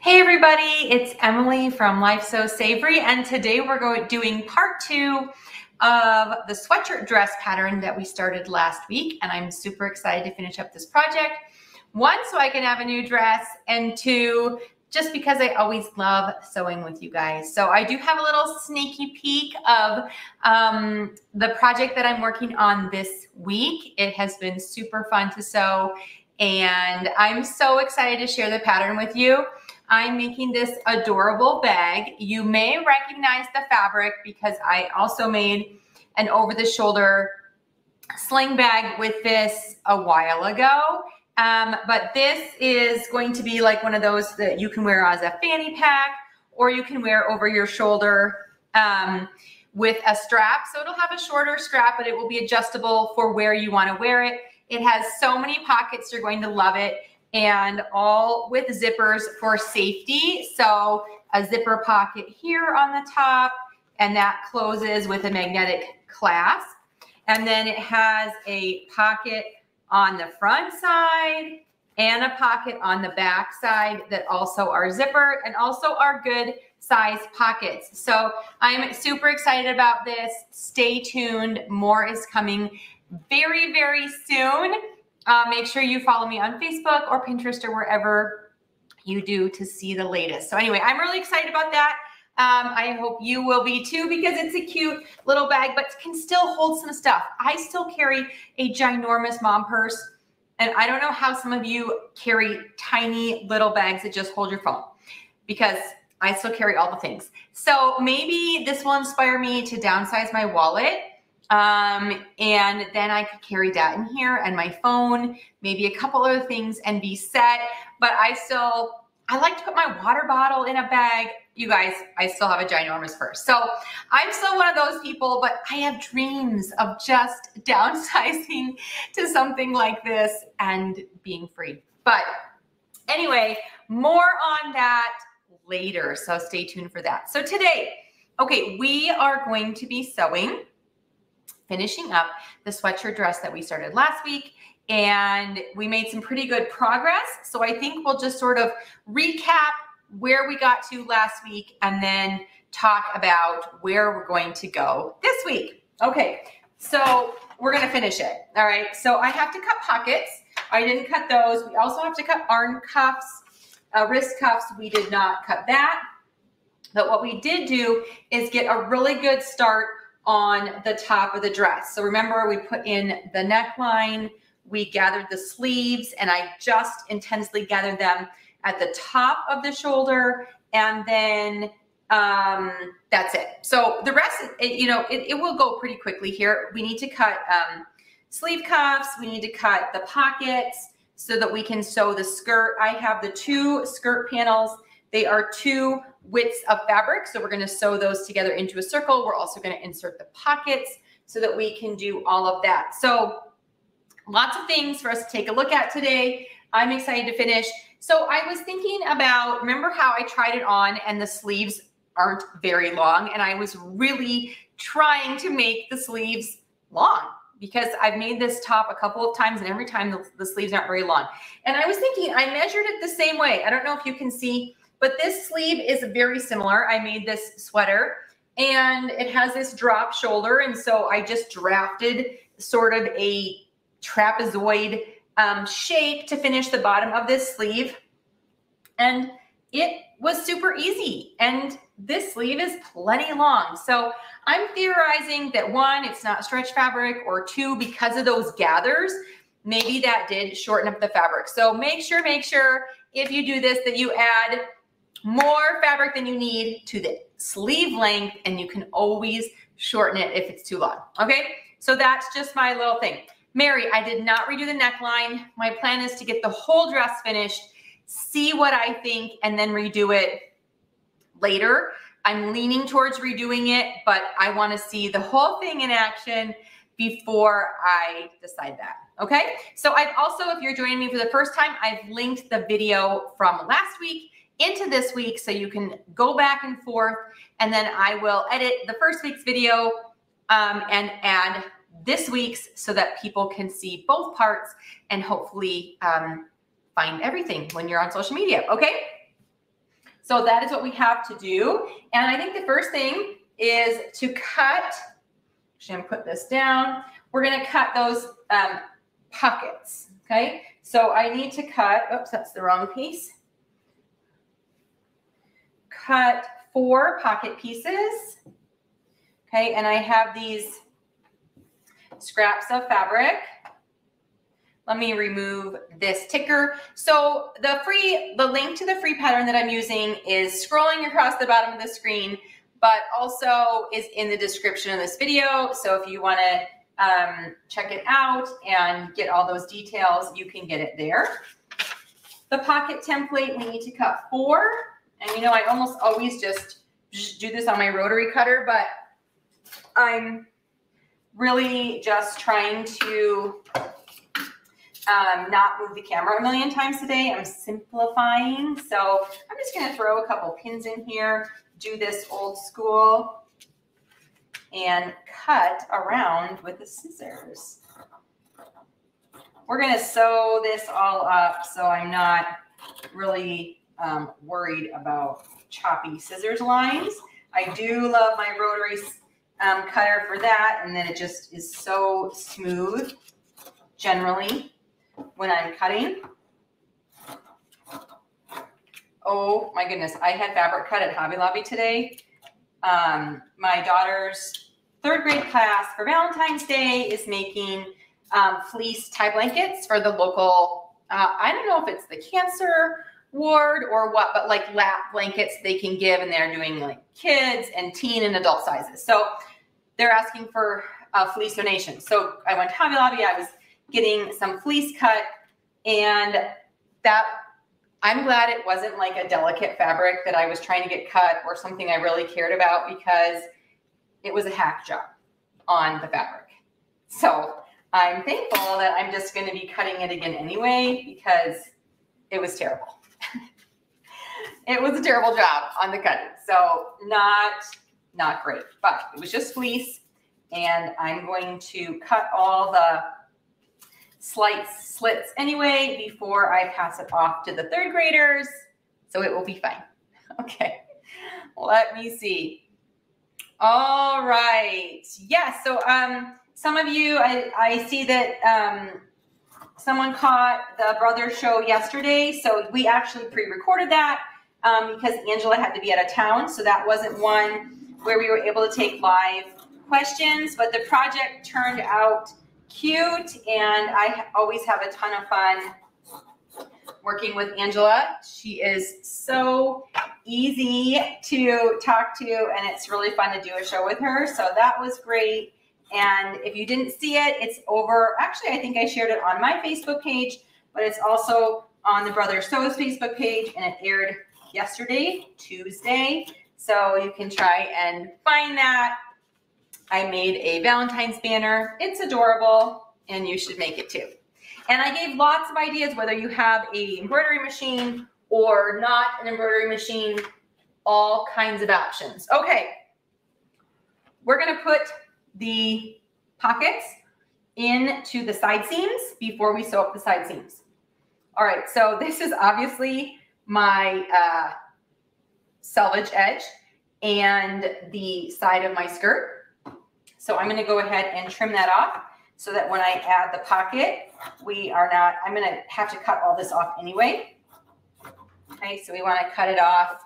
Hey everybody, it's Emily from Life Sew Savory and today we're going doing part two of the sweatshirt dress pattern that we started last week and I'm super excited to finish up this project. One, so I can have a new dress and two, just because I always love sewing with you guys. So I do have a little sneaky peek of um, the project that I'm working on this week. It has been super fun to sew and I'm so excited to share the pattern with you. I'm making this adorable bag. You may recognize the fabric because I also made an over-the-shoulder sling bag with this a while ago. Um, but this is going to be like one of those that you can wear as a fanny pack or you can wear over your shoulder um, with a strap. So it'll have a shorter strap, but it will be adjustable for where you want to wear it. It has so many pockets. You're going to love it and all with zippers for safety. So a zipper pocket here on the top and that closes with a magnetic clasp. And then it has a pocket on the front side and a pocket on the back side that also are zipper and also are good size pockets. So I'm super excited about this. Stay tuned. More is coming very, very soon. Uh, make sure you follow me on Facebook or Pinterest or wherever you do to see the latest. So anyway, I'm really excited about that. Um, I hope you will be too because it's a cute little bag, but can still hold some stuff. I still carry a ginormous mom purse, and I don't know how some of you carry tiny little bags that just hold your phone because I still carry all the things. So maybe this will inspire me to downsize my wallet um, and then I could carry that in here and my phone, maybe a couple other things and be set. But I still, I like to put my water bottle in a bag. You guys, I still have a ginormous purse. So I'm still one of those people, but I have dreams of just downsizing to something like this and being free. But anyway, more on that later. So stay tuned for that. So today, okay, we are going to be sewing finishing up the sweatshirt dress that we started last week and we made some pretty good progress. So I think we'll just sort of recap where we got to last week and then talk about where we're going to go this week. Okay, so we're gonna finish it. All right, so I have to cut pockets. I didn't cut those. We also have to cut arm cuffs, uh, wrist cuffs. We did not cut that. But what we did do is get a really good start on the top of the dress. So remember we put in the neckline, we gathered the sleeves and I just intensely gathered them at the top of the shoulder and then um, that's it. So the rest, it, you know, it, it, will go pretty quickly here. We need to cut um, sleeve cuffs. We need to cut the pockets so that we can sew the skirt. I have the two skirt panels. They are two widths of fabric. So we're gonna sew those together into a circle. We're also gonna insert the pockets so that we can do all of that. So lots of things for us to take a look at today. I'm excited to finish. So I was thinking about, remember how I tried it on and the sleeves aren't very long and I was really trying to make the sleeves long because I've made this top a couple of times and every time the, the, sleeves aren't very long. And I was thinking, I measured it the same way. I don't know if you can see but this sleeve is very similar. I made this sweater and it has this drop shoulder. And so I just drafted sort of a trapezoid um, shape to finish the bottom of this sleeve. And it was super easy. And this sleeve is plenty long. So I'm theorizing that one, it's not stretch fabric, or two, because of those gathers, maybe that did shorten up the fabric. So make sure, make sure if you do this that you add more fabric than you need to the sleeve length and you can always shorten it if it's too long. Okay, so that's just my little thing. Mary, I did not redo the neckline. My plan is to get the whole dress finished, see what I think, and then redo it later. I'm leaning towards redoing it, but I want to see the whole thing in action before I decide that. Okay. So I've also, if you're joining me for the first time, I've linked the video from last week into this week so you can go back and forth and then I will edit the first week's video um, and add this week's so that people can see both parts and hopefully um, find everything when you're on social media. Okay. So that is what we have to do. And I think the first thing is to cut, actually I'm put this down. We're gonna cut those um, pockets, okay? So I need to cut, oops, that's the wrong piece. Cut four pocket pieces, okay? And I have these scraps of fabric. Let me remove this ticker. So the free, the link to the free pattern that I'm using is scrolling across the bottom of the screen, but also is in the description of this video. So if you wanna um, check it out and get all those details, you can get it there. The pocket template, we need to cut four. And you know, I almost always just do this on my rotary cutter, but I'm really just trying to um, not move the camera a million times today. I'm simplifying. So I'm just going to throw a couple pins in here, do this old school, and cut around with the scissors. We're going to sew this all up so I'm not really um, worried about choppy scissors lines. I do love my rotary um, cutter for that, and then it just is so smooth generally when I'm cutting. Oh my goodness, I had fabric cut at Hobby Lobby today. Um, my daughter's third grade class for Valentine's Day is making um, fleece tie blankets for the local, uh, I don't know if it's the cancer ward or what, but like lap blankets they can give and they're doing like kids and teen and adult sizes. So they're asking for a fleece donation. So I went to Hobby Lobby, I was getting some fleece cut and that I'm glad it wasn't like a delicate fabric that I was trying to get cut or something I really cared about because it was a hack job on the fabric. So I'm thankful that I'm just going to be cutting it again anyway because it was terrible. it was a terrible job on the cutting. So not not great, but it was just fleece and I'm going to cut all the slight slits anyway before I pass it off to the third graders. So it will be fine. Okay, let me see. All right. Yes. Yeah, so um, some of you, I, I see that um, someone caught the brother show yesterday. So we actually pre-recorded that um, because Angela had to be out of town. So that wasn't one where we were able to take live questions, but the project turned out cute, and I always have a ton of fun working with Angela. She is so easy to talk to, and it's really fun to do a show with her. So that was great. And if you didn't see it, it's over. Actually, I think I shared it on my Facebook page, but it's also on the Brother Sews Facebook page, and it aired yesterday, Tuesday. So you can try and find that I made a Valentine's banner. It's adorable and you should make it too. And I gave lots of ideas, whether you have a embroidery machine or not an embroidery machine, all kinds of options. Okay, we're gonna put the pockets into the side seams before we sew up the side seams. All right, so this is obviously my uh, selvage edge and the side of my skirt. So I'm going to go ahead and trim that off so that when I add the pocket, we are not, I'm going to have to cut all this off anyway. Okay, so we want to cut it off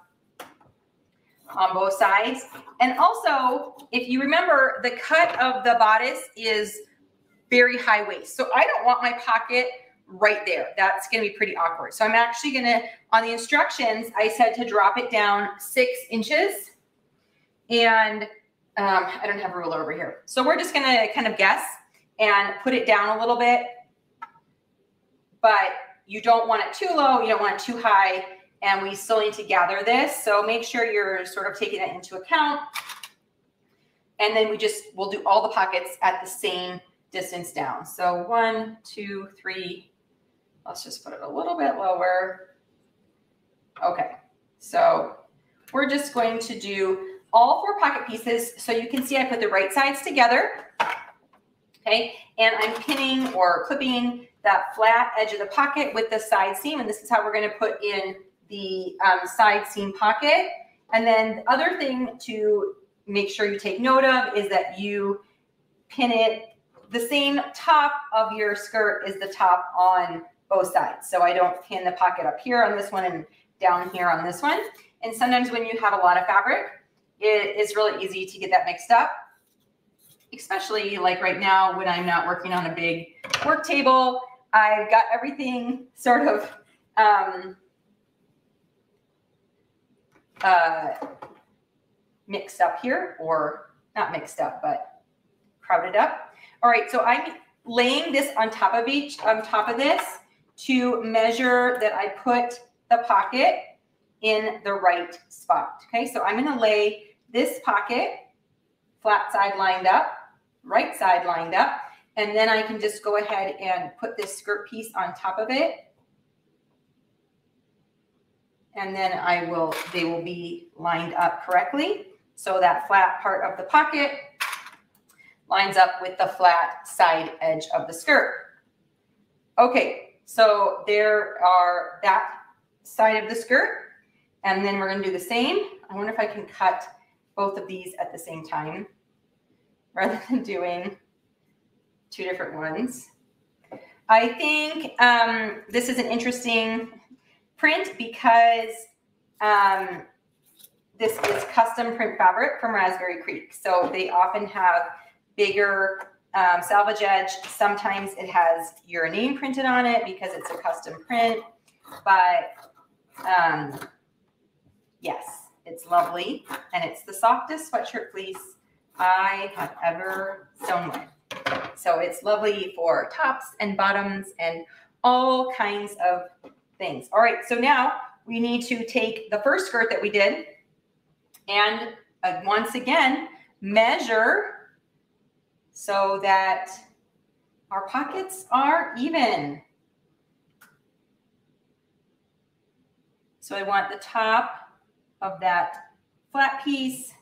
on both sides. And also, if you remember, the cut of the bodice is very high waist. So I don't want my pocket right there. That's going to be pretty awkward. So I'm actually going to, on the instructions, I said to drop it down six inches. And um, I don't have a ruler over here. So we're just going to kind of guess and put it down a little bit. But you don't want it too low. You don't want it too high. And we still need to gather this. So make sure you're sort of taking that into account. And then we just, we'll do all the pockets at the same distance down. So one, two, three. Let's just put it a little bit lower. Okay. So we're just going to do all four pocket pieces. So you can see I put the right sides together. Okay, and I'm pinning or clipping that flat edge of the pocket with the side seam. And this is how we're gonna put in the um, side seam pocket. And then the other thing to make sure you take note of is that you pin it the same top of your skirt is the top on both sides. So I don't pin the pocket up here on this one and down here on this one. And sometimes when you have a lot of fabric, it is really easy to get that mixed up, especially like right now when I'm not working on a big work table. I've got everything sort of um, uh, mixed up here, or not mixed up, but crowded up. All right, so I'm laying this on top of each, on top of this to measure that I put the pocket in the right spot. Okay, so I'm gonna lay this pocket flat side lined up, right side lined up, and then I can just go ahead and put this skirt piece on top of it. And then I will, they will be lined up correctly. So that flat part of the pocket lines up with the flat side edge of the skirt. Okay, so there are that side of the skirt. And then we're gonna do the same. I wonder if I can cut both of these at the same time rather than doing two different ones. I think um, this is an interesting print because um, this is custom print fabric from Raspberry Creek. So they often have bigger um, selvage edge. Sometimes it has your name printed on it because it's a custom print. But um, yes, it's lovely. And it's the softest sweatshirt fleece I have ever sewn with. So it's lovely for tops and bottoms and all kinds of things. All right, so now we need to take the first skirt that we did and uh, once again, measure so that our pockets are even. So I want the top of that flat piece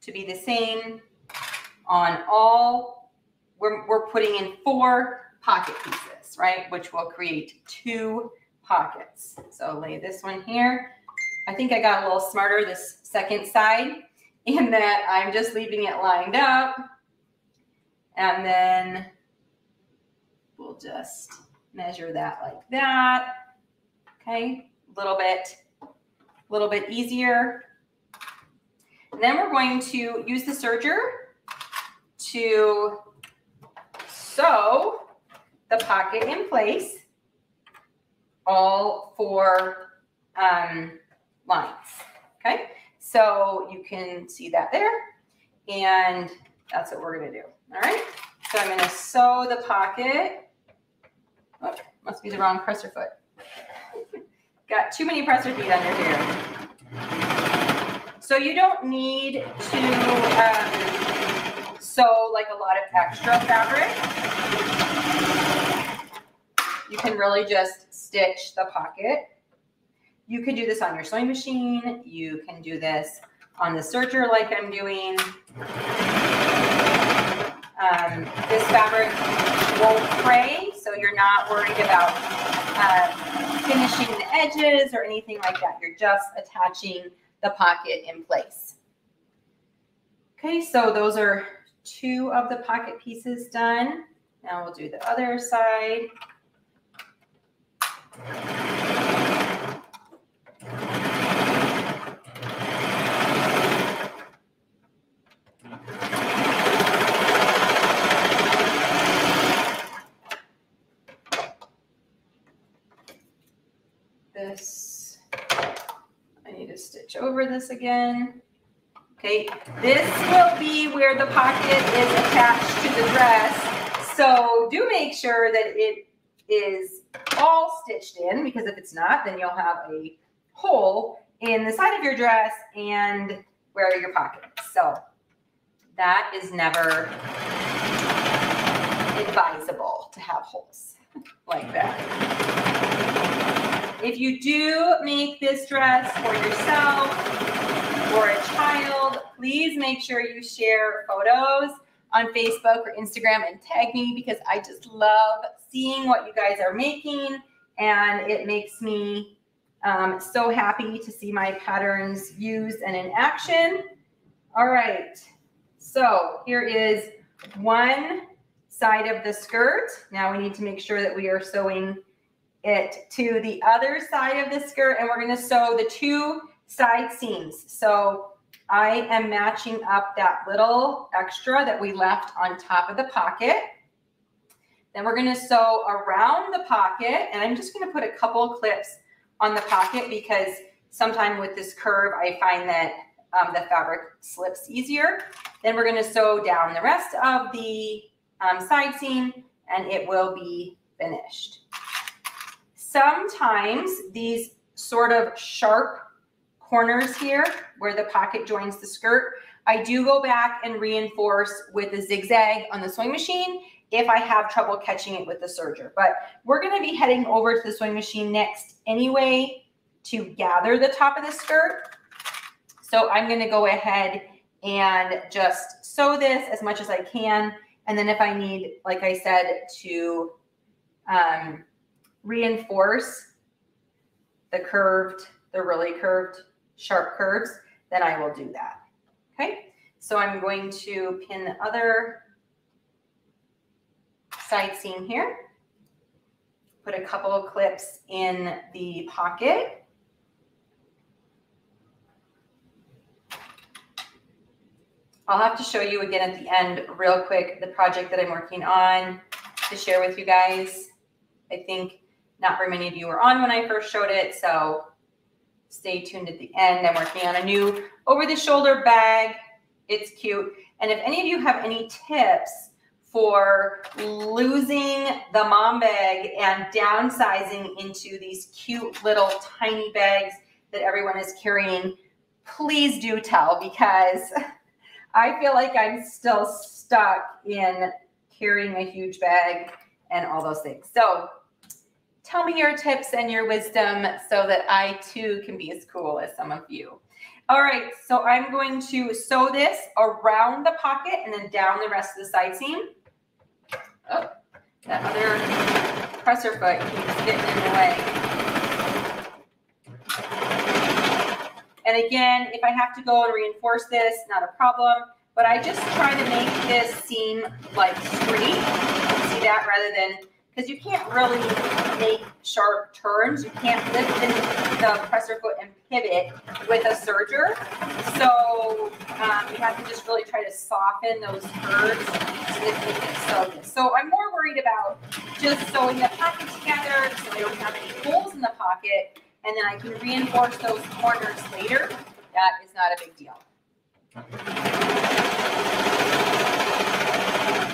to be the same on all, we're, we're putting in four pocket pieces, right? Which will create two pockets. So lay this one here. I think I got a little smarter this second side in that I'm just leaving it lined up. And then we'll just measure that like that. Okay, a little bit, a little bit easier. And then we're going to use the serger to sew the pocket in place all four um, lines. Okay, so you can see that there. And that's what we're going to do. All right, so I'm going to sew the pocket. Oh, must be the wrong presser foot. Got too many presser feet under here. So you don't need to um, sew like a lot of extra fabric. You can really just stitch the pocket. You can do this on your sewing machine. You can do this on the serger like I'm doing. Um, this fabric won't fray, so you're not worried about uh, finishing the edges or anything like that. You're just attaching the pocket in place. Okay, so those are two of the pocket pieces done. Now we'll do the other side. Over this again. Okay, this will be where the pocket is attached to the dress. So do make sure that it is all stitched in because if it's not, then you'll have a hole in the side of your dress and where are your pockets. So that is never advisable to have holes like that. If you do make this dress for yourself or a child, please make sure you share photos on Facebook or Instagram and tag me because I just love seeing what you guys are making and it makes me Um, so happy to see my patterns used and in action. All right, so here is one side of the skirt. Now we need to make sure that we are sewing it to the other side of the skirt and we're gonna sew the two side seams. So I am matching up that little extra that we left on top of the pocket. Then we're gonna sew around the pocket and I'm just gonna put a couple clips on the pocket because sometime with this curve, I find that um, the fabric slips easier. Then we're gonna sew down the rest of the um, side seam and it will be finished. Sometimes these sort of sharp corners here where the pocket joins the skirt, I do go back and reinforce with a zigzag on the sewing machine if I have trouble catching it with the serger. But we're gonna be heading over to the sewing machine next anyway to gather the top of the skirt. So I'm gonna go ahead and just sew this as much as I can. And then if I need, like I said, to um, reinforce the curved, the really curved sharp curves, then I will do that. Okay, so I'm going to pin the other side seam here. Put a couple of clips in the pocket. I'll have to show you again at the end real quick the project that I'm working on to share with you guys. I think not very many of you were on when I first showed it, so stay tuned at the end. I'm working on a new over-the-shoulder bag. It's cute. And if any of you have any tips for losing the mom bag and downsizing into these cute little tiny bags that everyone is carrying, please do tell because I feel like I'm still stuck in carrying a huge bag and all those things. So tell me your tips and your wisdom so that I too can be as cool as some of you. All right, so I'm going to sew this around the pocket and then down the rest of the side seam. Oh, that other presser foot keeps getting in the way. And again, if I have to go and reinforce this, not a problem. But I just try to make this seam like straight. See that rather than because you can't really make sharp turns. You can't lift the presser foot and pivot with a serger. So um, you have to just really try to soften those curves so that you can sew this. So I'm more worried about just sewing the pocket together so they don't have any holes in the pocket, and then I can reinforce those corners later. That is not a big deal.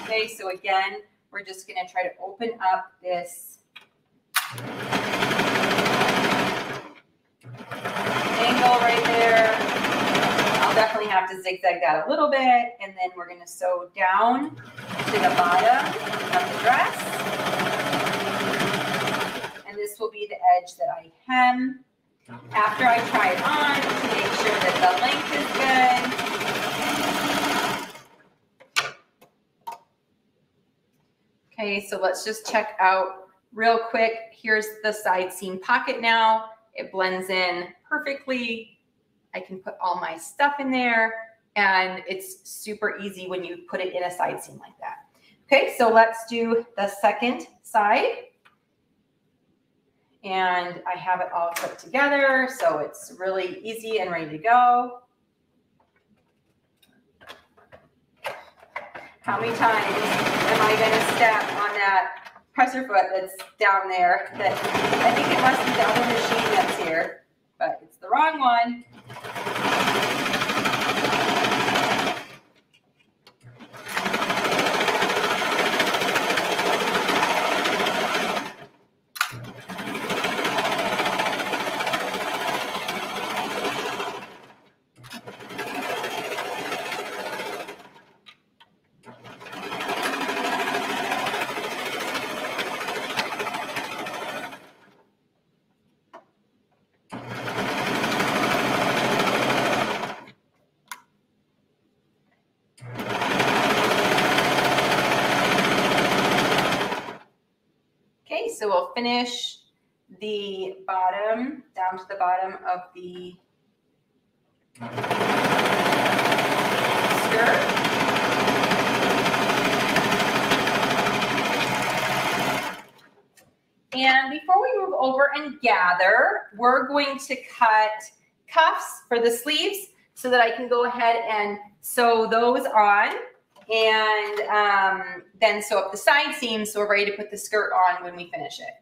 Okay, so again, we're just going to try to open up this angle right there. I'll definitely have to zigzag that a little bit. And then we're going to sew down to the bottom of the dress. And this will be the edge that I hem. After I try it on to make sure that the length is good. Okay, so let's just check out real quick. Here's the side seam pocket now. It blends in perfectly. I can put all my stuff in there and it's super easy when you put it in a side seam like that. Okay, so let's do the second side. And I have it all put together, so it's really easy and ready to go. How many times am I going to step on that presser foot that's down there that I think it must be the other machine that's here, but it's the wrong one. Finish the bottom, down to the bottom of the skirt. And before we move over and gather, we're going to cut cuffs for the sleeves so that I can go ahead and sew those on and um, then sew up the side seams so we're ready to put the skirt on when we finish it.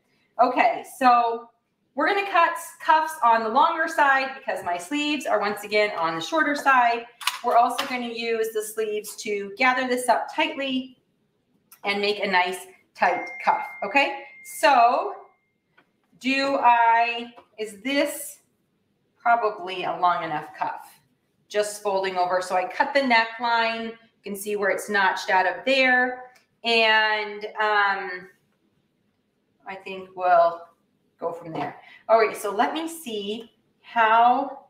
Okay, so we're gonna cut cuffs on the longer side because my sleeves are once again on the shorter side. We're also gonna use the sleeves to gather this up tightly and make a nice tight cuff, okay? So do I, is this probably a long enough cuff? Just folding over. So I cut the neckline. You can see where it's notched out of there. And um, I think we'll go from there. All right, so let me see how,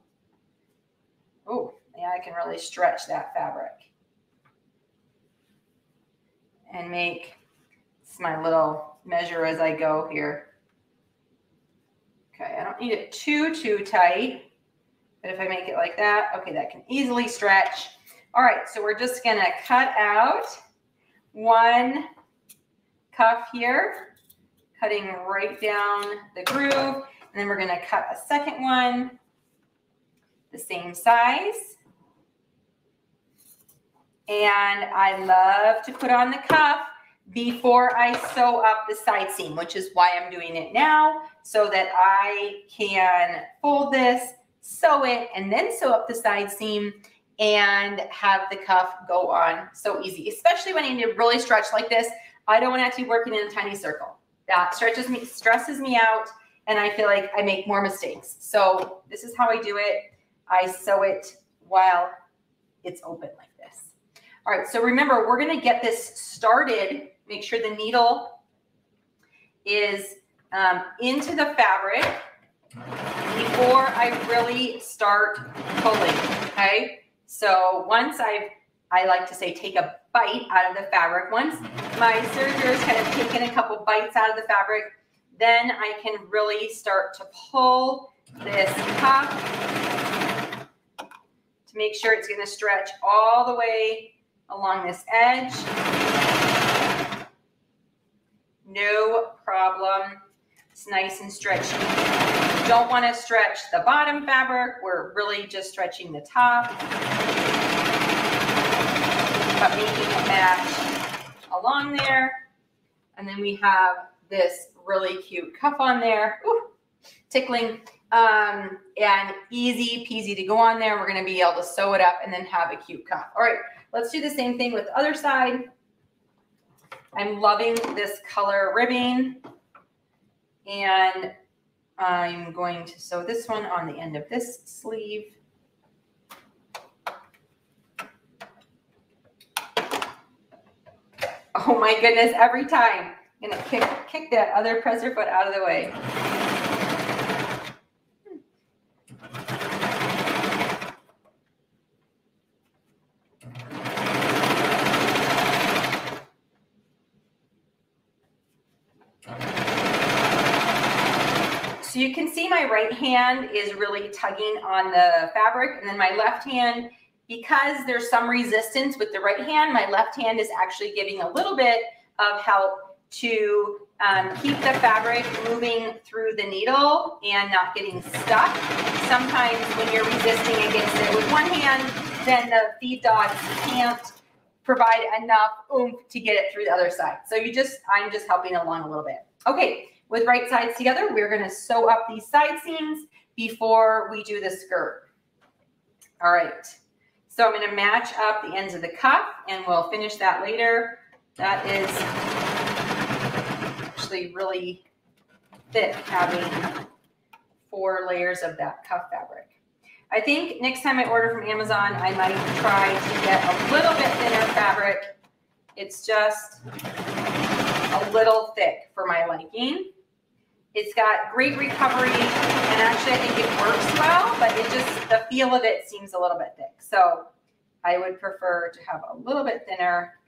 oh, yeah, I can really stretch that fabric and make, my little measure as I go here. Okay, I don't need it too, too tight. But if I make it like that, okay, that can easily stretch. All right, so we're just gonna cut out one cuff here, cutting right down the groove. And then we're gonna cut a second one, the same size. And I love to put on the cuff before I sew up the side seam, which is why I'm doing it now, so that I can fold this, sew it, and then sew up the side seam and have the cuff go on so easy, especially when I need to really stretch like this. I don't want to have to be working in a tiny circle. That stretches me, stresses me out, and I feel like I make more mistakes. So this is how I do it. I sew it while it's open like this. All right, so remember, we're gonna get this started Make sure the needle is um, into the fabric before I really start pulling, okay? So once I've, I like to say take a bite out of the fabric. Once my serger's kind of taken a couple bites out of the fabric, then I can really start to pull this cuff to make sure it's gonna stretch all the way along this edge no problem. It's nice and stretchy. don't want to stretch the bottom fabric. We're really just stretching the top. But making it match along there. And then we have this really cute cuff on there. Ooh, tickling. Um, and easy peasy to go on there. We're going to be able to sew it up and then have a cute cuff. All right, let's do the same thing with the other side. I'm loving this color ribbing and I'm going to sew this one on the end of this sleeve. Oh my goodness, every time. I'm gonna kick, kick that other presser foot out of the way. So you can see my right hand is really tugging on the fabric and then my left hand, because there's some resistance with the right hand, my left hand is actually giving a little bit of help to um, keep the fabric moving through the needle and not getting stuck. Sometimes when you're resisting against it with one hand, then the feed dogs can't provide enough oomph to get it through the other side. So you just, I'm just helping along a little bit. Okay, with right sides together, we're gonna sew up these side seams before we do the skirt. All right, so I'm gonna match up the ends of the cuff and we'll finish that later. That is actually really thick having four layers of that cuff fabric. I think next time I order from Amazon, I might try to get a little bit thinner fabric. It's just a little thick for my liking. It's got great recovery, and actually I think it works well, but it just, the feel of it seems a little bit thick. So I would prefer to have a little bit thinner.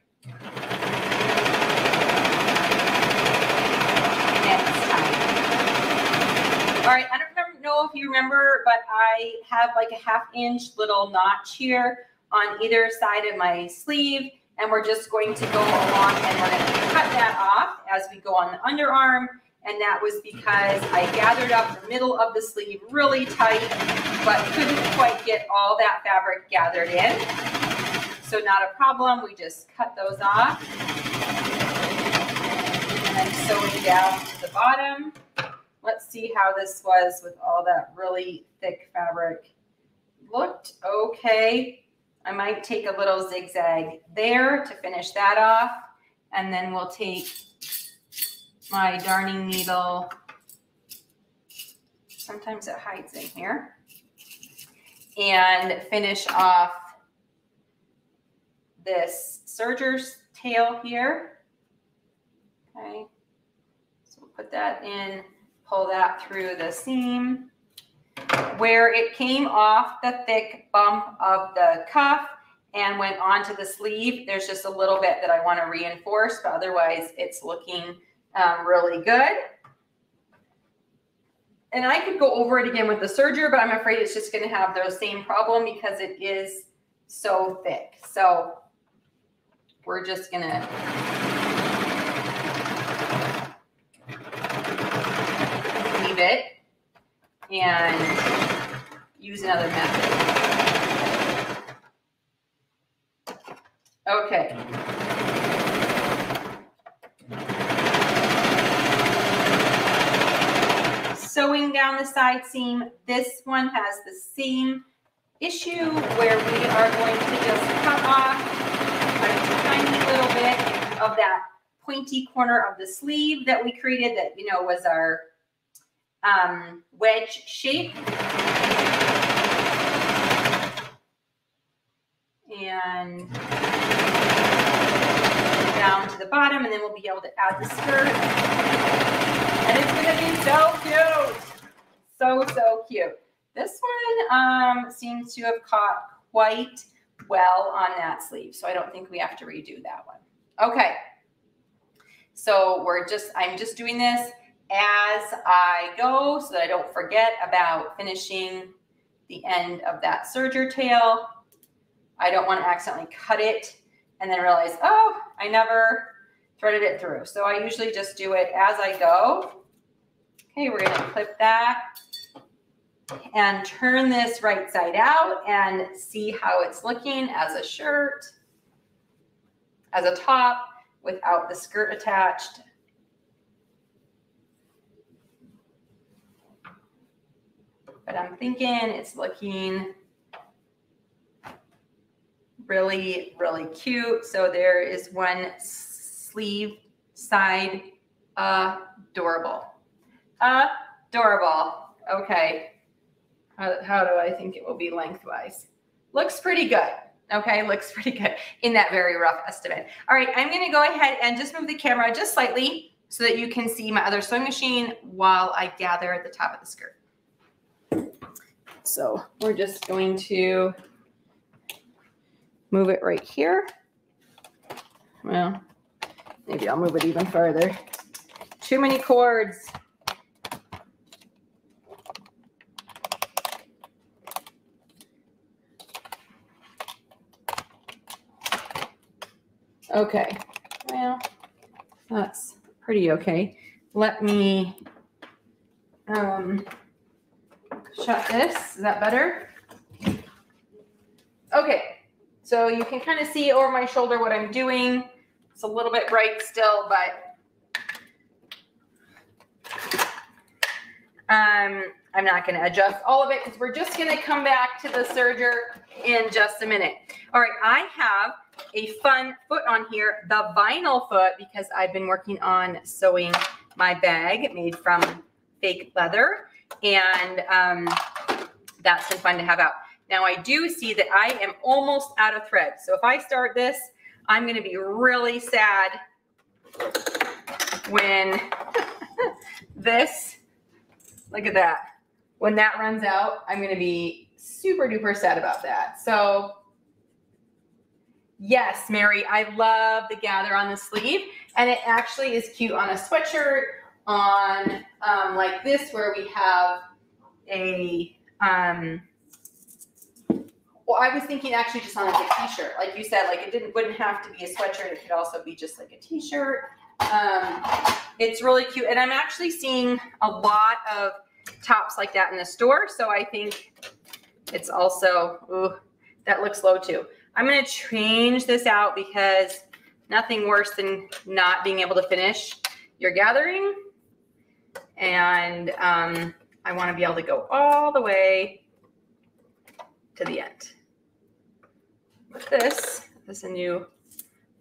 All right, I don't know if you remember, but I have like a half inch little notch here on either side of my sleeve. And we're just going to go along and we're to cut that off as we go on the underarm. And that was because I gathered up the middle of the sleeve really tight, but couldn't quite get all that fabric gathered in. So not a problem, we just cut those off. And sewing down to the bottom. Let's see how this was with all that really thick fabric. Looked okay. I might take a little zigzag there to finish that off. And then we'll take my darning needle. Sometimes it hides in here. And finish off this serger's tail here. Okay. So we'll put that in pull that through the seam. Where it came off the thick bump of the cuff and went onto the sleeve, there's just a little bit that I want to reinforce, but otherwise it's looking um, really good. And I could go over it again with the serger, but I'm afraid it's just going to have the same problem because it is so thick. So we're just going to leave it and use another method. Okay. Sewing down the side seam. This one has the seam issue where we are going to just cut off a tiny little bit of that pointy corner of the sleeve that we created that, you know, was our um, wedge shape. And down to the bottom, and then we'll be able to add the skirt. And it's gonna be so cute. So, so cute. This one um, seems to have caught quite well on that sleeve. So I don't think we have to redo that one. Okay. So we're just, I'm just doing this as I go so that I don't forget about finishing the end of that serger tail. I don't want to accidentally cut it and then realize, oh, I never threaded it through. So I usually just do it as I go. Okay, we're to clip that and turn this right side out and see how it's looking as a shirt, as a top without the skirt attached. but I'm thinking it's looking really, really cute. So there is one sleeve side, adorable, adorable. Okay. How, how do I think it will be lengthwise? Looks pretty good. Okay, looks pretty good in that very rough estimate. All right, I'm gonna go ahead and just move the camera just slightly so that you can see my other sewing machine while I gather at the top of the skirt. So we're just going to move it right here. Well, maybe I'll move it even further. Too many cords. Okay, well, that's pretty okay. Let me um, shut this. Is that better? Okay, so you can kind of see over my shoulder what I'm doing. It's a little bit bright still, but um, I'm not going to adjust all of it because we're just going to come back to the serger in just a minute. All right, I have a fun foot on here, the vinyl foot, because I've been working on sewing my bag made from fake leather and um, that's been fun to have out. Now I do see that I am almost out of thread. So if I start this, I'm going to be really sad when this, look at that. When that runs out, I'm going to be super duper sad about that. So yes, Mary, I love the gather on the sleeve and it actually is cute on a sweatshirt on um, like this where we have a, um, well, I was thinking actually just on like a t-shirt, like you said, like it didn't wouldn't have to be a sweatshirt. It could also be just like a t-shirt. Um, it's really cute, and I'm actually seeing a lot of tops like that in the store. So I think it's also, ooh, that looks low too. I'm gonna change this out because nothing worse than not being able to finish your gathering. And um, I wanna be able to go all the way to the end. This, is this a new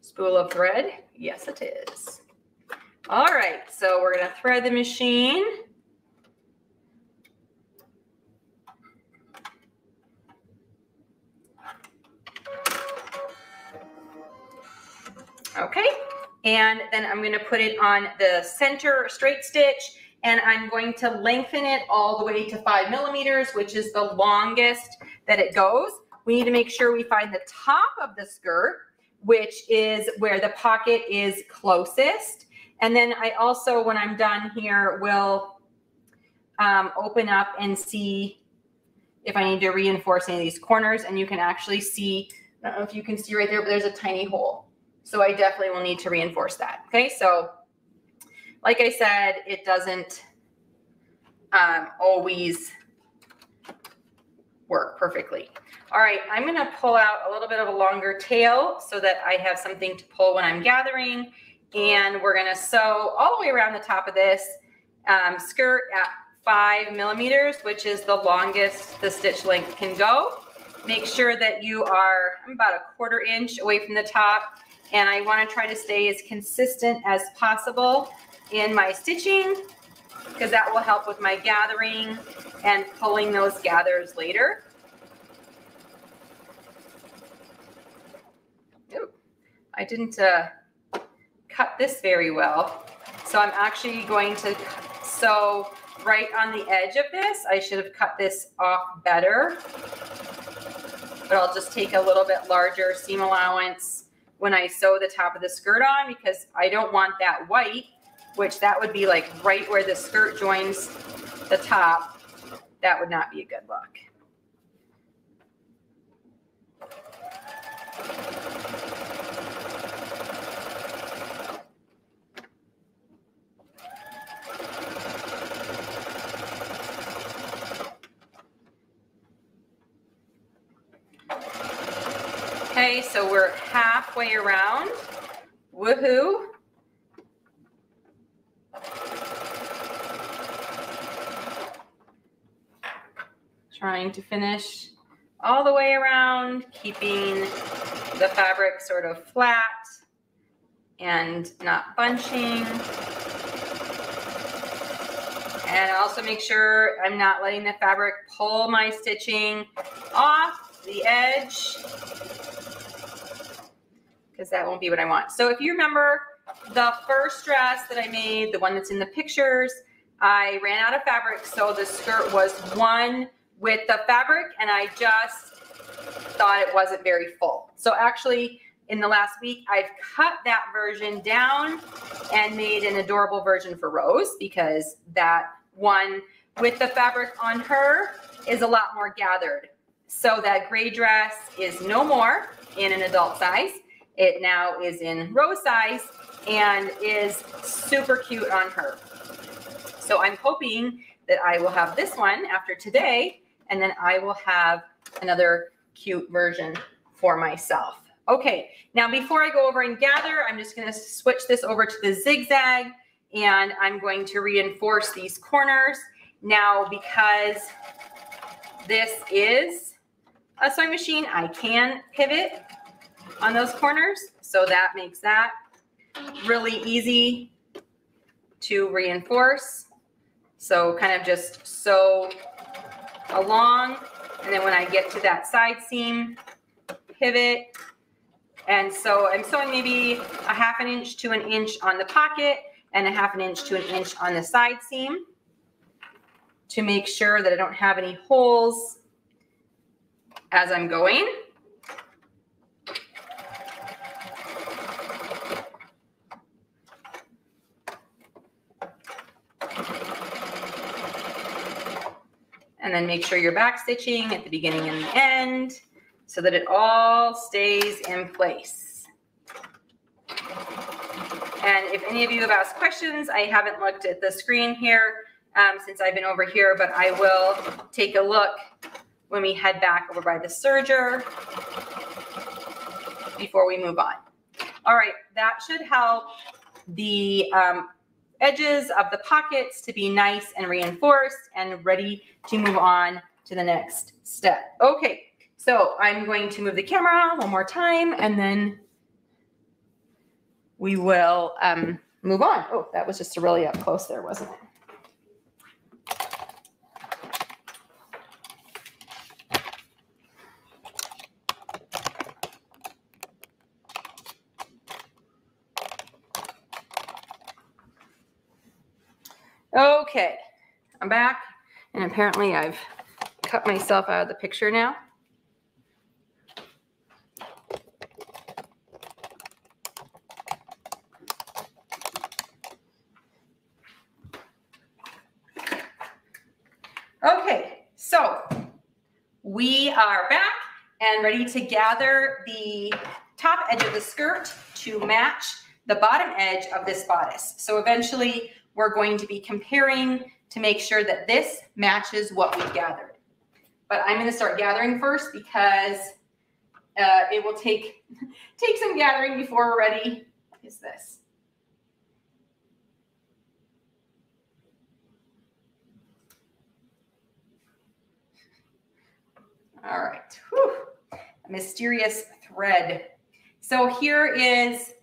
spool of thread? Yes, it is. All right, so we're gonna thread the machine. Okay, and then I'm gonna put it on the center straight stitch and I'm going to lengthen it all the way to five millimeters, which is the longest that it goes. We need to make sure we find the top of the skirt, which is where the pocket is closest. And then I also, when I'm done here, will um, open up and see if I need to reinforce any of these corners. And you can actually see, I don't know if you can see right there, but there's a tiny hole. So I definitely will need to reinforce that. Okay, so like I said, it doesn't um, always work perfectly. All right, I'm gonna pull out a little bit of a longer tail so that I have something to pull when I'm gathering. And we're gonna sew all the way around the top of this um, skirt at five millimeters, which is the longest the stitch length can go. Make sure that you are, I'm about a quarter inch away from the top and I want to try to stay as consistent as possible in my stitching because that will help with my gathering and pulling those gathers later. Ooh, I didn't uh, cut this very well. So I'm actually going to sew right on the edge of this. I should have cut this off better, but I'll just take a little bit larger seam allowance when I sew the top of the skirt on because I don't want that white, which that would be like right where the skirt joins the top. That would not be a good look. Okay, so we're halfway around. Woohoo. Trying to finish all the way around, keeping the fabric sort of flat and not bunching. And also make sure I'm not letting the fabric pull my stitching off the edge because that won't be what I want. So if you remember the first dress that I made, the one that's in the pictures, I ran out of fabric. So the skirt was one with the fabric and I just thought it wasn't very full. So actually in the last week, I've cut that version down and made an adorable version for Rose because that one with the fabric on her is a lot more gathered. So that gray dress is no more in an adult size. It now is in rose size and is super cute on her. So I'm hoping that I will have this one after today, and then I will have another cute version for myself. Okay, now before I go over and gather, I'm just gonna switch this over to the zigzag and I'm going to reinforce these corners. Now, because this is a sewing machine, I can pivot on those corners. So that makes that really easy to reinforce. So kind of just sew along. And then when I get to that side seam, pivot. And so I'm sewing maybe a half an inch to an inch on the pocket and a half an inch to an inch on the side seam to make sure that I don't have any holes as I'm going. And then make sure you're back stitching at the beginning and the end so that it all stays in place. And if any of you have asked questions, I haven't looked at the screen here um, since I've been over here, but I will take a look when we head back over by the serger before we move on. All right, that should help the um, edges of the pockets to be nice and reinforced and ready to move on to the next step. Okay, so I'm going to move the camera one more time and then we will um, move on. Oh, that was just really up close there, wasn't it? Okay, I'm back, and apparently I've cut myself out of the picture now. Okay, so we are back and ready to gather the top edge of the skirt to match the bottom edge of this bodice. So eventually we're going to be comparing to make sure that this matches what we gathered. But I'm going to start gathering first because uh, it will take take some gathering before we're ready. What is this? All right. Whew. A mysterious thread. So here is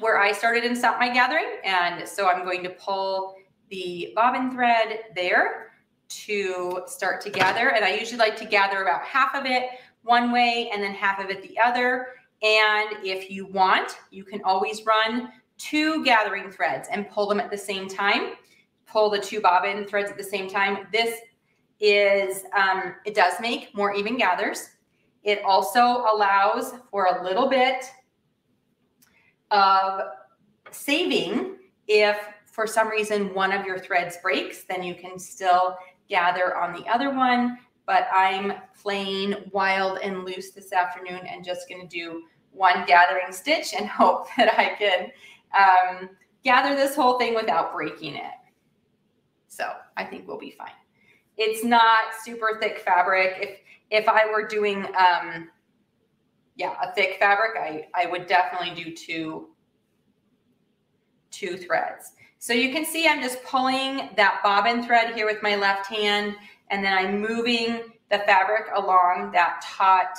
where I started and stopped my gathering. And so I'm going to pull the bobbin thread there to start to gather. And I usually like to gather about half of it one way and then half of it the other. And if you want, you can always run two gathering threads and pull them at the same time. Pull the two bobbin threads at the same time. This is, um, it does make more even gathers. It also allows for a little bit of saving if for some reason one of your threads breaks, then you can still gather on the other one. But I'm playing wild and loose this afternoon and just going to do one gathering stitch and hope that I can um, gather this whole thing without breaking it. So I think we'll be fine. It's not super thick fabric. If if I were doing um, yeah, a thick fabric, I, I would definitely do two, two threads. So you can see I'm just pulling that bobbin thread here with my left hand, and then I'm moving the fabric along that taut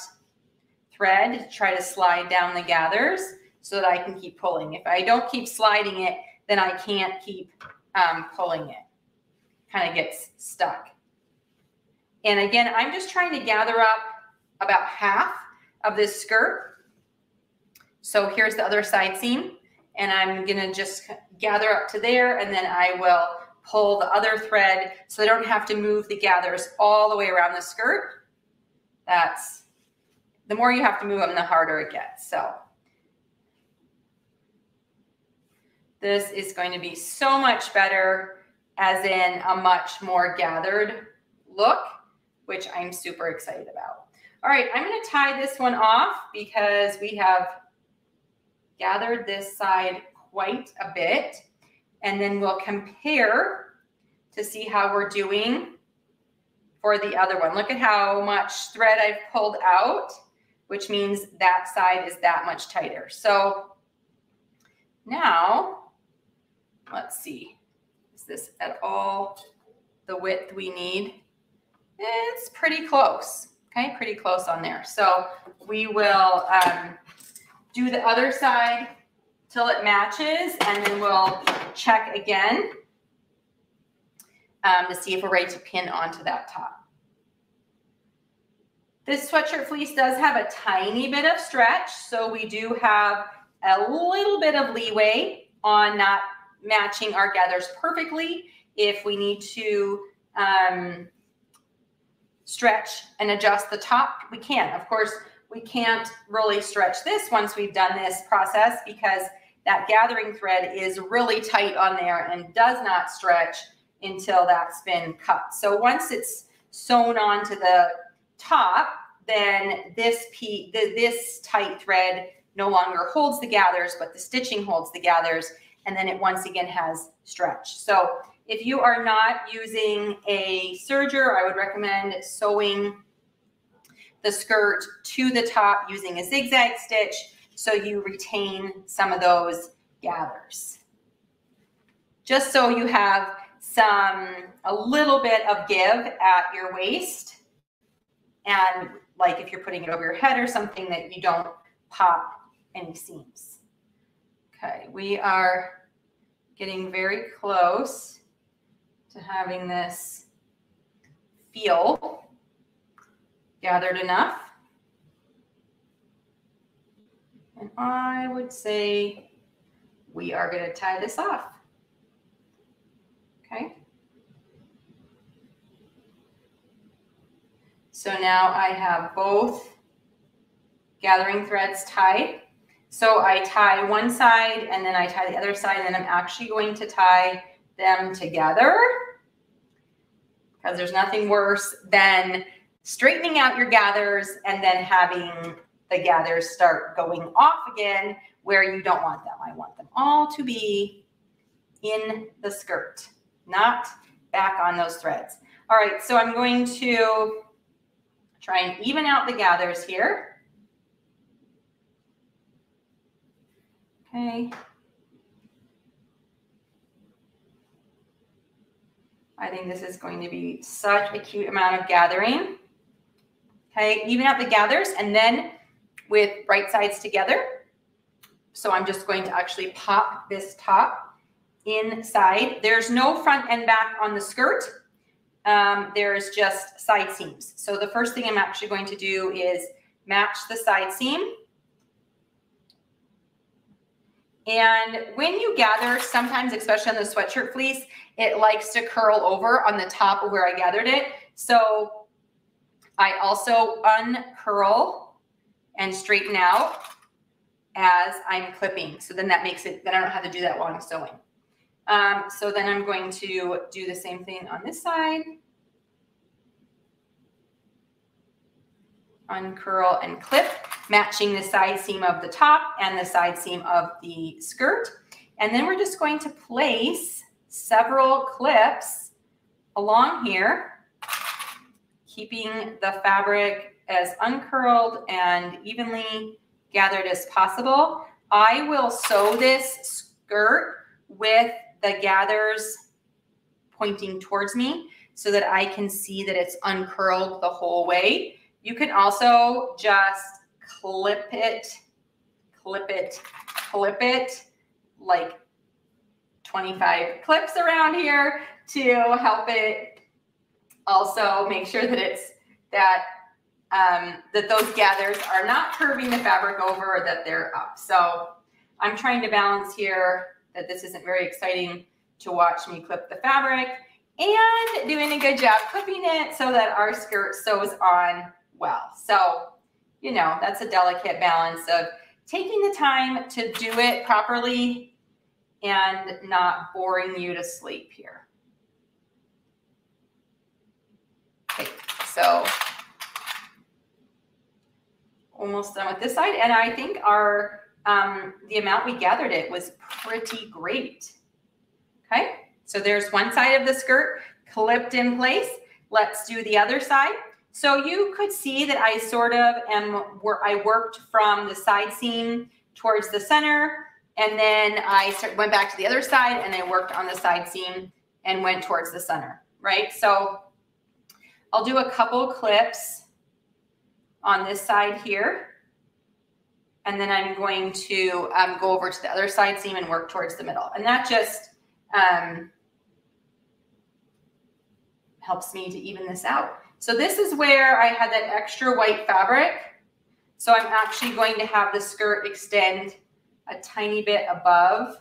thread to try to slide down the gathers so that I can keep pulling. If I don't keep sliding it, then I can't keep um, pulling it. Kind of gets stuck. And again, I'm just trying to gather up about half of this skirt. So here's the other side seam and I'm gonna just gather up to there and then I will pull the other thread so I don't have to move the gathers all the way around the skirt. That's, the more you have to move them, the harder it gets. So this is going to be so much better as in a much more gathered look, which I'm super excited about. All right, I'm going to tie this one off because we have gathered this side quite a bit. And then we'll compare to see how we're doing for the other one. Look at how much thread I've pulled out, which means that side is that much tighter. So now, let's see, is this at all the width we need? It's pretty close. Okay, pretty close on there. So we will um, do the other side till it matches and then we'll check again um, to see if we're ready to pin onto that top. This sweatshirt fleece does have a tiny bit of stretch, so we do have a little bit of leeway on not matching our gathers perfectly. If we need to um, stretch and adjust the top, we can. Of course, we can't really stretch this once we've done this process because that gathering thread is really tight on there and does not stretch until that's been cut. So once it's sewn onto the top, then this piece, this tight thread no longer holds the gathers, but the stitching holds the gathers, and then it once again has stretch. So if you are not using a serger, I would recommend sewing the skirt to the top using a zigzag stitch so you retain some of those gathers. Just so you have some, a little bit of give at your waist. And like if you're putting it over your head or something that you don't pop any seams. Okay, we are getting very close to having this feel gathered enough. And I would say we are going to tie this off. Okay. So now I have both gathering threads tied. So I tie one side and then I tie the other side and then I'm actually going to tie them together because there's nothing worse than straightening out your gathers and then having the gathers start going off again where you don't want them. I want them all to be in the skirt, not back on those threads. All right, so I'm going to try and even out the gathers here. Okay. I think this is going to be such a cute amount of gathering. Okay, even out the gathers and then with right sides together. So I'm just going to actually pop this top inside. There's no front and back on the skirt. Um, there's just side seams. So the first thing I'm actually going to do is match the side seam and when you gather, sometimes, especially on the sweatshirt fleece, it likes to curl over on the top of where I gathered it. So I also uncurl and straighten out as I'm clipping. So then that makes it, then I don't have to do that while I'm sewing. Um, so then I'm going to do the same thing on this side. Uncurl and clip matching the side seam of the top and the side seam of the skirt. And then we're just going to place several clips along here, keeping the fabric as uncurled and evenly gathered as possible. I will sew this skirt with the gathers pointing towards me so that I can see that it's uncurled the whole way. You can also just clip it, clip it, clip it, like 25 clips around here to help it also make sure that it's that um, that those gathers are not curving the fabric over or that they're up. So I'm trying to balance here that this isn't very exciting to watch me clip the fabric and doing a good job clipping it so that our skirt sews on well. So you know, that's a delicate balance of taking the time to do it properly and not boring you to sleep here. Okay, so almost done with this side. And I think our, um, the amount we gathered it was pretty great. Okay, so there's one side of the skirt clipped in place. Let's do the other side. So you could see that I sort of am where I worked from the side seam towards the center, and then I start, went back to the other side and I worked on the side seam and went towards the center, right? So I'll do a couple clips on this side here. And then I'm going to um, go over to the other side seam and work towards the middle. And that just um, helps me to even this out. So this is where I had that extra white fabric. So I'm actually going to have the skirt extend a tiny bit above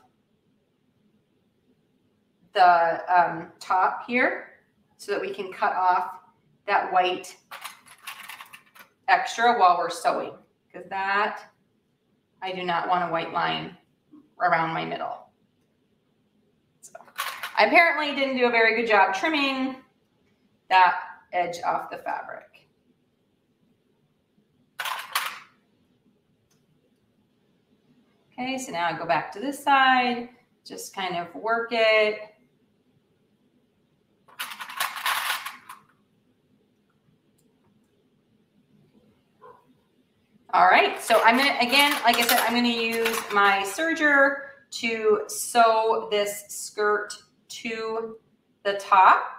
the um, top here so that we can cut off that white extra while we're sewing because that I do not want a white line around my middle. So I apparently didn't do a very good job trimming that edge off the fabric. Okay, so now I go back to this side, just kind of work it. All right, so I'm gonna, again, like I said, I'm gonna use my serger to sew this skirt to the top.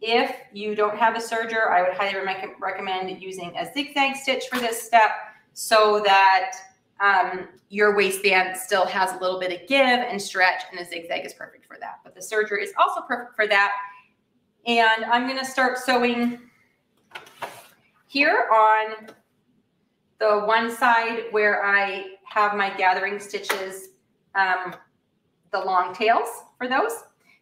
If you don't have a serger, I would highly recommend using a zigzag stitch for this step so that um, your waistband still has a little bit of give and stretch and a zigzag is perfect for that. But the serger is also perfect for that. And I'm gonna start sewing here on the one side where I have my gathering stitches, um, the long tails for those.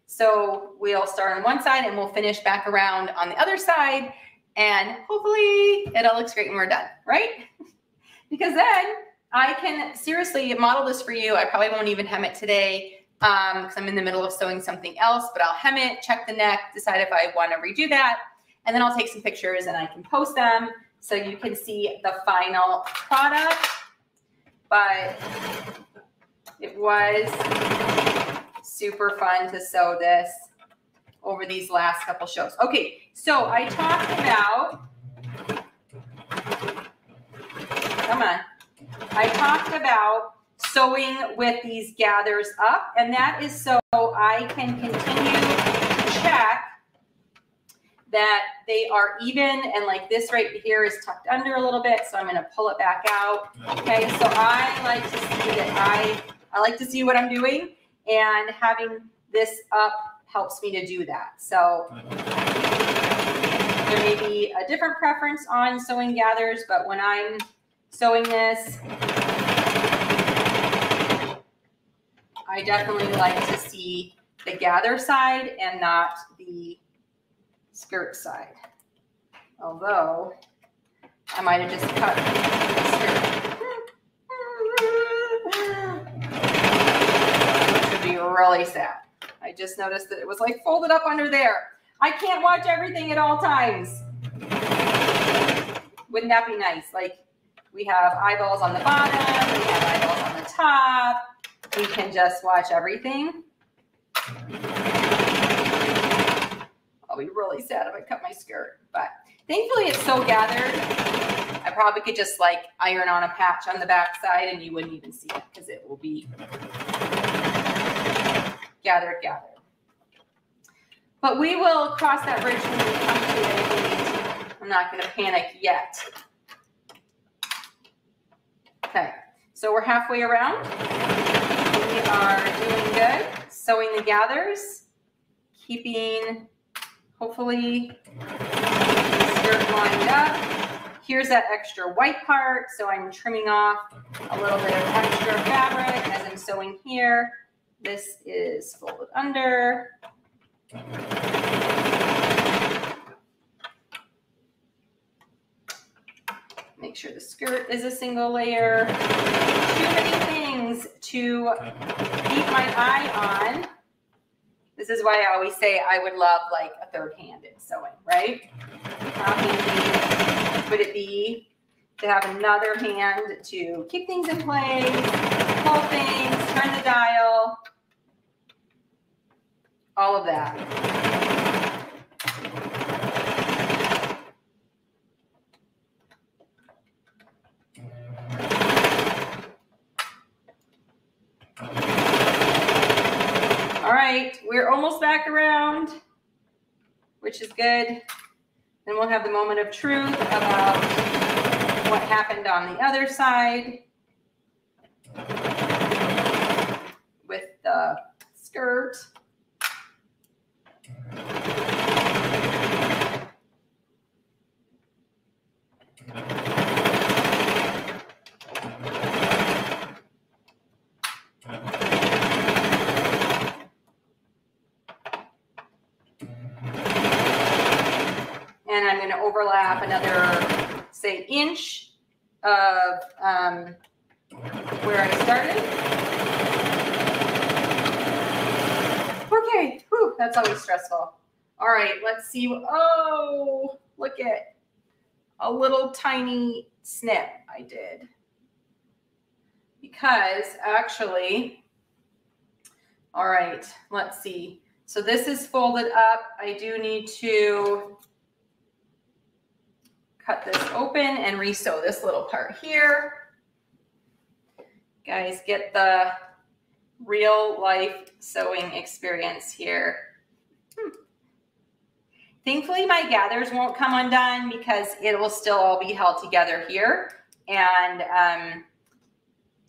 So we'll start on one side and we'll finish back around on the other side and hopefully it all looks great when we're done, right? because then I can seriously model this for you. I probably won't even hem it today because um, I'm in the middle of sewing something else, but I'll hem it, check the neck, decide if I want to redo that. And then I'll take some pictures and I can post them so you can see the final product. But it was super fun to sew this over these last couple shows. Okay, so I talked about, come on. I talked about sewing with these gathers up, and that is so I can continue to check that they are even and like this right here is tucked under a little bit so I'm going to pull it back out. Okay so I like to see that I I like to see what I'm doing and having this up helps me to do that. So there may be a different preference on sewing gathers but when I'm sewing this I definitely like to see the gather side and not the skirt side. Although I might have just cut the skirt. Would be really sad. I just noticed that it was like folded up under there. I can't watch everything at all times. Wouldn't that be nice? Like we have eyeballs on the bottom, we have eyeballs on the top. We can just watch everything. I'll be really sad if I cut my skirt. But thankfully it's so gathered. I probably could just like iron on a patch on the back side and you wouldn't even see it because it will be gathered, gathered. But we will cross that bridge when we come to it. I'm not going to panic yet. Okay, so we're halfway around. We are doing good. Sewing the gathers, keeping hopefully skirt lined up. Here's that extra white part. So I'm trimming off a little bit of extra fabric as I'm sewing here. This is folded under. Make sure the skirt is a single layer. Too many things to keep my eye on. This is why I always say I would love like a third hand in sewing, right? How handy would it be to have another hand to keep things in place, pull things, turn the dial, all of that. Right, we're almost back around, which is good. Then we'll have the moment of truth about what happened on the other side with the skirt. Overlap another, say, inch of um, where I started. Okay, Whew, that's always stressful. All right, let's see. Oh, look at a little tiny snip I did. Because actually, all right, let's see. So this is folded up. I do need to cut this open and resew this little part here. Guys, get the real life sewing experience here. Hmm. Thankfully, my gathers won't come undone because it will still all be held together here. And um,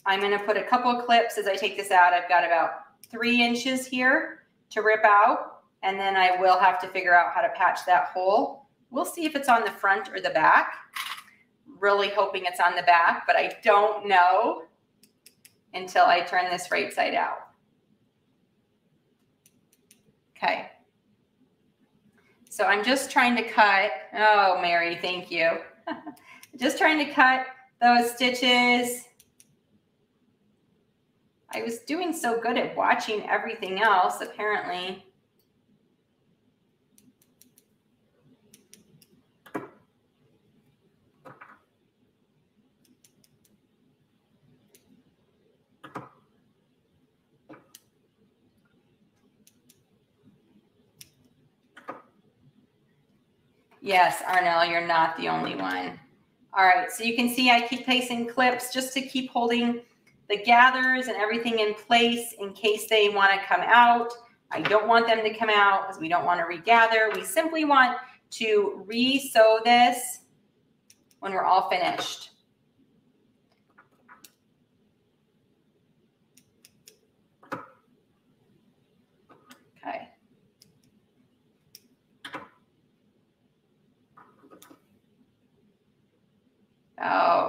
I'm going to put a couple clips as I take this out. I've got about three inches here to rip out. And then I will have to figure out how to patch that hole. We'll see if it's on the front or the back. Really hoping it's on the back, but I don't know until I turn this right side out. Okay. So I'm just trying to cut, oh, Mary, thank you. just trying to cut those stitches. I was doing so good at watching everything else, apparently. Yes, Arnell, you're not the only one. All right, so you can see I keep placing clips just to keep holding the gathers and everything in place in case they want to come out. I don't want them to come out because we don't want to regather. We simply want to re-sew this when we're all finished.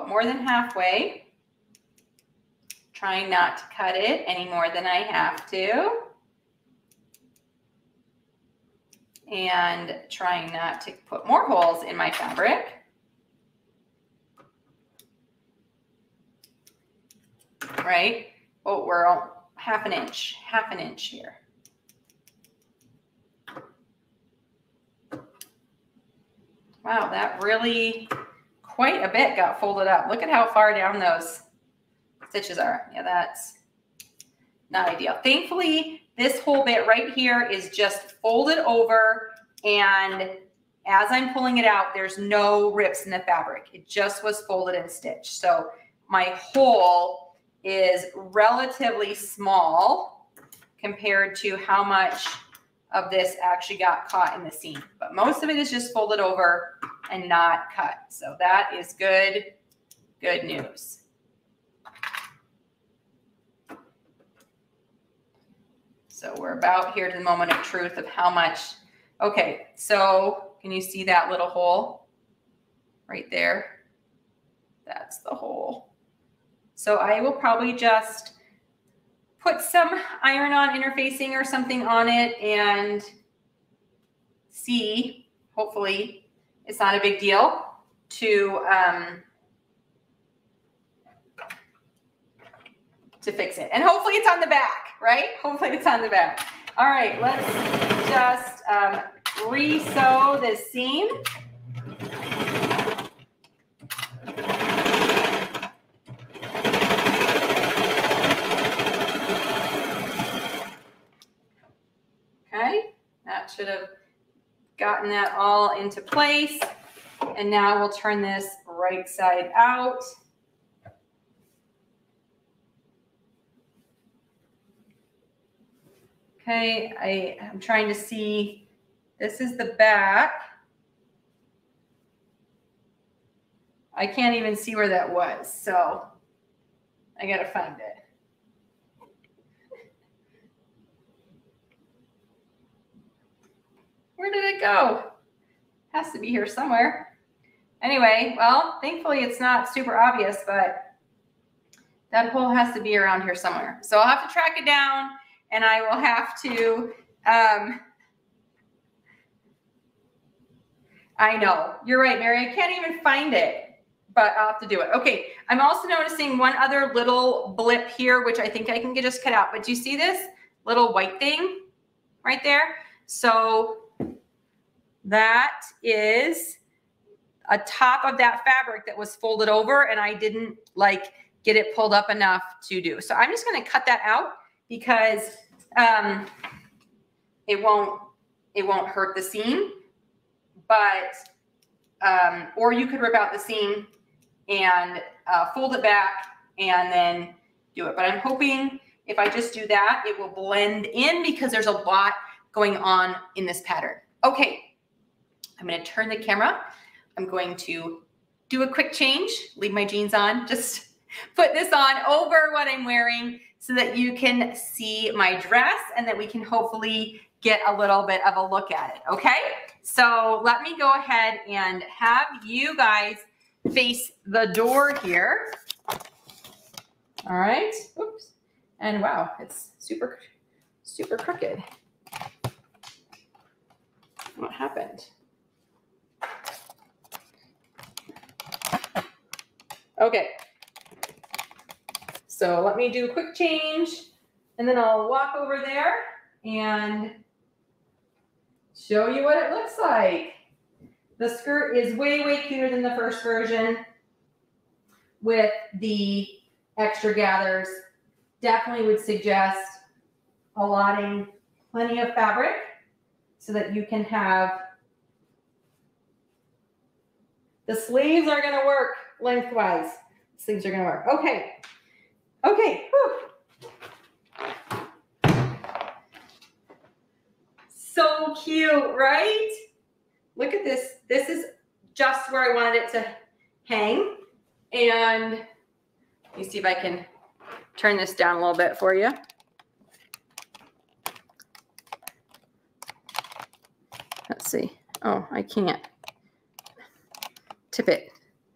More than halfway. Trying not to cut it any more than I have to. And trying not to put more holes in my fabric. Right? Oh, we're all half an inch, half an inch here. Wow, that really quite a bit got folded up. Look at how far down those stitches are. Yeah, that's not ideal. Thankfully, this whole bit right here is just folded over and as I'm pulling it out, there's no rips in the fabric. It just was folded and stitched. So my hole is relatively small compared to how much of this actually got caught in the seam. But most of it is just folded over and not cut. So that is good, good news. So we're about here to the moment of truth of how much. Okay, so can you see that little hole right there? That's the hole. So I will probably just put some iron-on interfacing or something on it and see, hopefully it's not a big deal to um, to fix it. And hopefully it's on the back, right? Hopefully it's on the back. All right, let's just um, re-sew this seam. Should have gotten that all into place. And now we'll turn this right side out. Okay, I, I'm trying to see, this is the back. I can't even see where that was, so I got to find it. Where did it go? Has to be here somewhere. Anyway, well, thankfully it's not super obvious, but that hole has to be around here somewhere. So I'll have to track it down and I will have to, um, I know, you're right, Mary. I can't even find it, but I'll have to do it. Okay, I'm also noticing one other little blip here, which I think I can just cut out. But do you see this little white thing right there? So that is a top of that fabric that was folded over and I didn't like get it pulled up enough to do. So I'm just going to cut that out because um, it won't it won't hurt the seam, but um, or you could rip out the seam and uh, fold it back and then do it. But I'm hoping if I just do that, it will blend in because there's a lot going on in this pattern. Okay, I'm gonna turn the camera. I'm going to do a quick change, leave my jeans on, just put this on over what I'm wearing so that you can see my dress and that we can hopefully get a little bit of a look at it, okay? So let me go ahead and have you guys face the door here. All right, oops. And wow, it's super, super crooked. What happened? Okay. So let me do a quick change and then I'll walk over there and show you what it looks like. The skirt is way, way cuter than the first version with the extra gathers definitely would suggest allotting plenty of fabric so that you can have the sleeves are going to work lengthwise. Sleeves are going to work. Okay. Okay. Whew. So cute, right? Look at this. This is just where I wanted it to hang. And let me see if I can turn this down a little bit for you. Let's see. Oh, I can't tip it.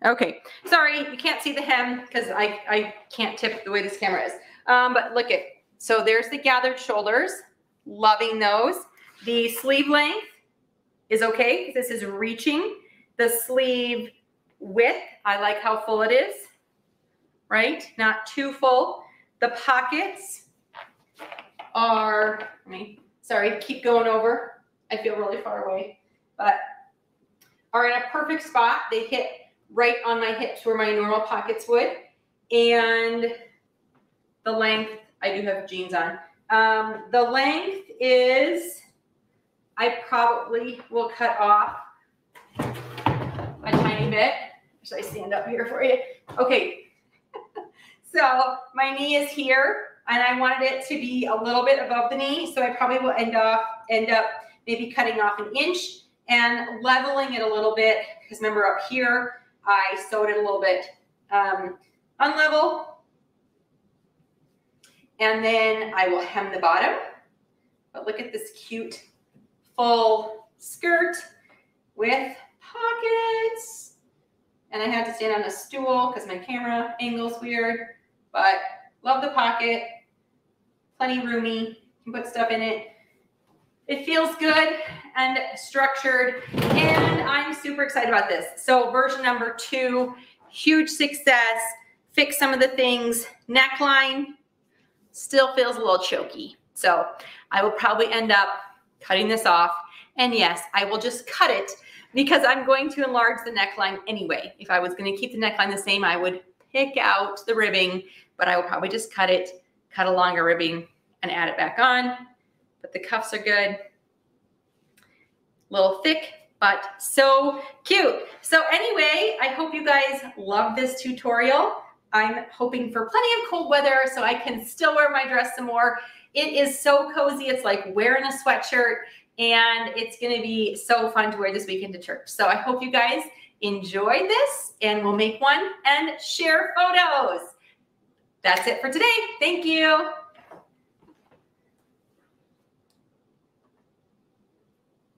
Okay, sorry, you can't see the hem because I, I can't tip the way this camera is. Um, but look at, so there's the gathered shoulders, loving those. The sleeve length is okay. This is reaching. The sleeve width, I like how full it is, right? Not too full. The pockets are, mean, sorry, keep going over. I feel really far away, but are in a perfect spot. They hit right on my hips where my normal pockets would. And the length, I do have jeans on. Um, the length is, I probably will cut off a tiny bit. Should I stand up here for you? Okay, so my knee is here and I wanted it to be a little bit above the knee. So I probably will end up, end up maybe cutting off an inch and leveling it a little bit. Because remember up here, I sewed it a little bit um, unlevel. And then I will hem the bottom. But look at this cute full skirt with pockets. And I had to stand on a stool because my camera angle's weird but love the pocket. Plenty roomy. You can put stuff in it. It feels good and structured, and I'm super excited about this. So version number two, huge success. Fix some of the things. Neckline still feels a little choky. So I will probably end up cutting this off. And yes, I will just cut it because I'm going to enlarge the neckline anyway. If I was going to keep the neckline the same, I would pick out the ribbing but I will probably just cut it, cut a longer ribbing and add it back on. But the cuffs are good. A little thick, but so cute. So anyway, I hope you guys love this tutorial. I'm hoping for plenty of cold weather so I can still wear my dress some more. It is so cozy. It's like wearing a sweatshirt and it's going to be so fun to wear this weekend to church. So I hope you guys enjoyed this and we'll make one and share photos. That's it for today. Thank you.